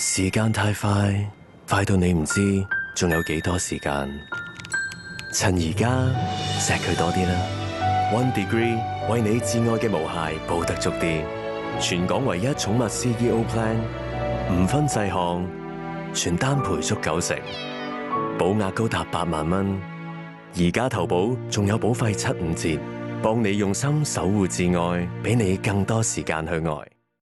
时间太快，快到你唔知仲有几多时间。趁而家锡佢多啲啦。One Degree 为你至爱嘅毛孩報得足啲，全港唯一宠物 CEO Plan，唔分细项，全单赔足九成，保额高达八万蚊。而家投保仲有保费七五折，帮你用心守护至爱，俾你更多时间去爱。